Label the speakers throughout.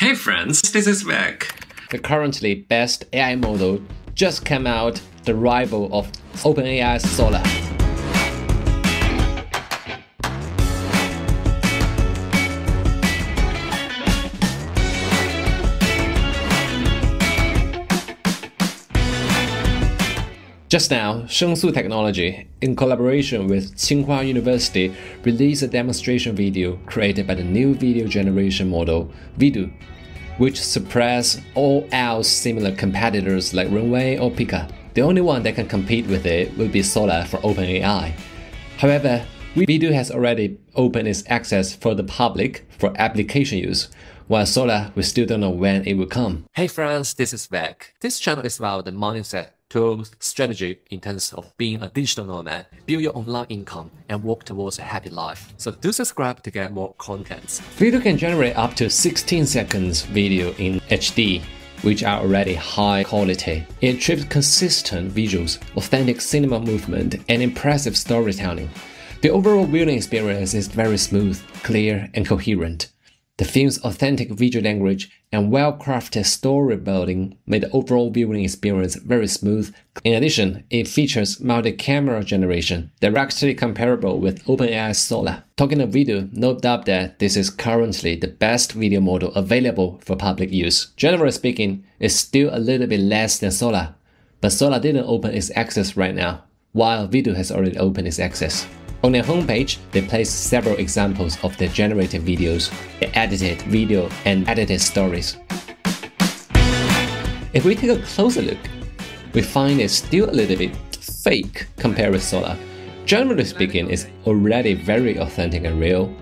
Speaker 1: Hey friends, this is Vec.
Speaker 2: The currently best AI model just came out, the rival of OpenAI's Sora. Just now, Shengshu Technology, in collaboration with Tsinghua University, released a demonstration video created by the new video generation model, Vidu, which surpass all else similar competitors like Runway or Pika. The only one that can compete with it will be Sora for OpenAI. However, Vidu has already opened its access for the public for application use, while Sora we still don't know when it will come.
Speaker 3: Hey friends, this is Vec. This channel is about the mindset tools, strategy in terms of being a digital nomad, build your online income, and work towards a happy life. So do subscribe to get more contents.
Speaker 2: Vidu can generate up to 16 seconds video in HD, which are already high quality. It achieves consistent visuals, authentic cinema movement, and impressive storytelling. The overall viewing experience is very smooth, clear, and coherent. The film's authentic visual language and well-crafted storyboarding made the overall viewing experience very smooth. In addition, it features multi-camera generation, directly comparable with OpenAI's Sora. Talking of Vidu, no doubt that this is currently the best video model available for public use. Generally speaking, it's still a little bit less than Sora, but Sora didn't open its access right now, while Vidu has already opened its access. On their homepage, they place several examples of their generated videos, their edited video, and edited stories. If we take a closer look, we find it's still a little bit fake compared with Sora. Generally speaking, it's already very authentic and real.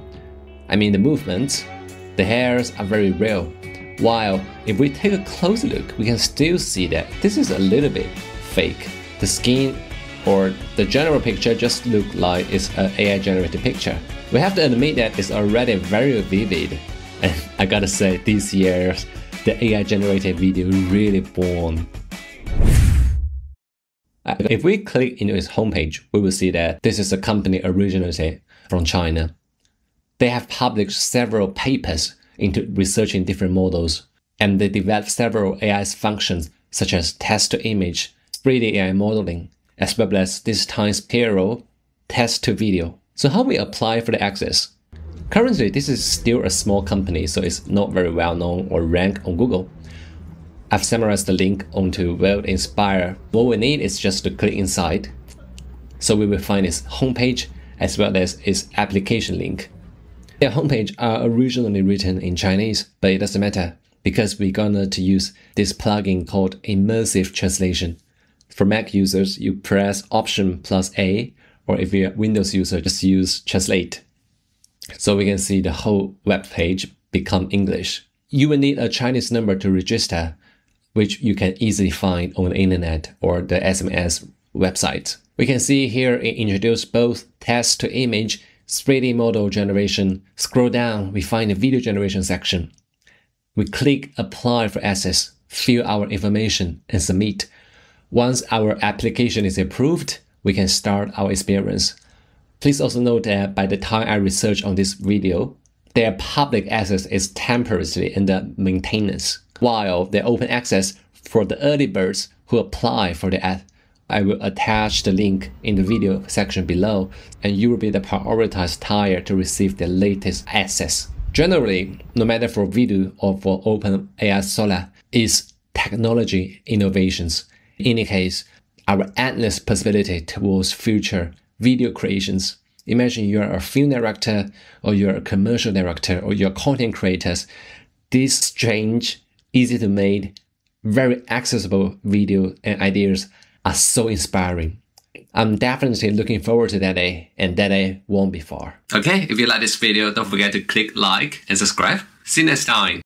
Speaker 2: I mean, the movements, the hairs are very real. While if we take a closer look, we can still see that this is a little bit fake. The skin or the general picture just look like it's an AI generated picture. We have to admit that it's already very vivid. And I gotta say, this year, the AI generated video really born. Uh, if we click into its homepage, we will see that this is a company originally from China. They have published several papers into researching different models, and they developed several AI functions such as text to image, 3D AI modeling, as well as this time's payroll, text to video. So how we apply for the access? Currently, this is still a small company, so it's not very well known or ranked on Google. I've summarized the link onto World Inspire. What we need is just to click inside. So we will find its homepage as well as its application link. Their homepage are originally written in Chinese, but it doesn't matter because we're gonna to use this plugin called Immersive Translation. For Mac users, you press Option plus A, or if you're a Windows user, just use Translate. So we can see the whole web page become English. You will need a Chinese number to register, which you can easily find on the internet or the SMS website. We can see here it introduces both text to image, 3D model generation. Scroll down, we find the video generation section. We click apply for access, fill our information and submit. Once our application is approved, we can start our experience. Please also note that by the time I research on this video, their public access is temporarily under maintenance, while the open access for the early birds who apply for the app. I will attach the link in the video section below, and you will be the prioritized tier to receive the latest access. Generally, no matter for Vidu or for open OpenAI Sora, is technology innovations indicate our endless possibility towards future video creations. Imagine you're a film director or you're a commercial director or you're content creators. These strange, easy to make, very accessible video and ideas are so inspiring. I'm definitely looking forward to that day, and that day won't be far.
Speaker 1: Okay, if you like this video, don't forget to click like and subscribe. See you next time.